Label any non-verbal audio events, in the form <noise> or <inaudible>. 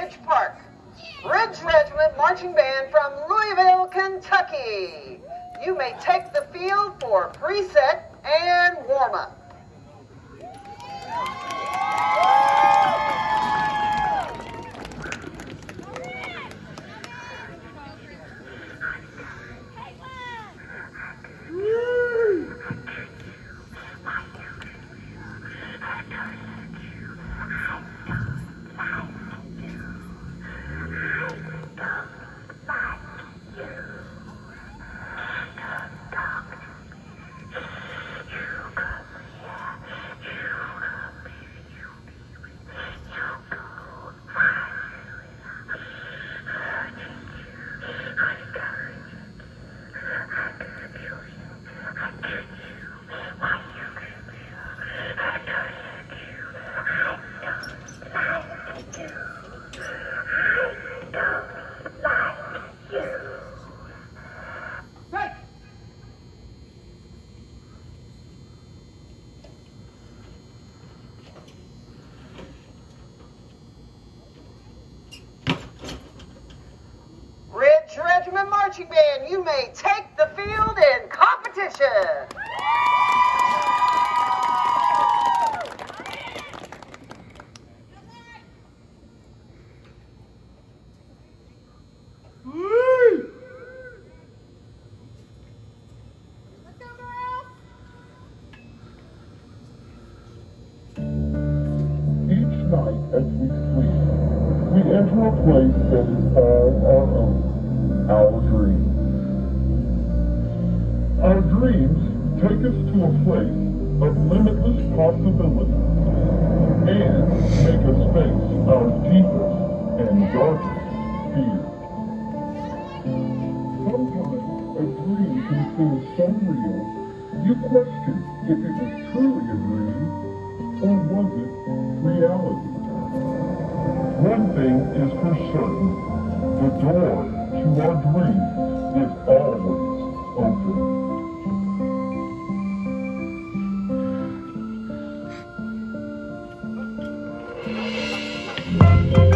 Ridge Park. Ridge Regiment Marching Band from Louisville, Kentucky. You may take the field for preset and warm-up. Regiment Marching Band, you may take the field in competition. Enter a place that is all our own, our dreams. Our dreams take us to a place of limitless possibility and make us one thing is for certain, the door to our dream is always open. <laughs>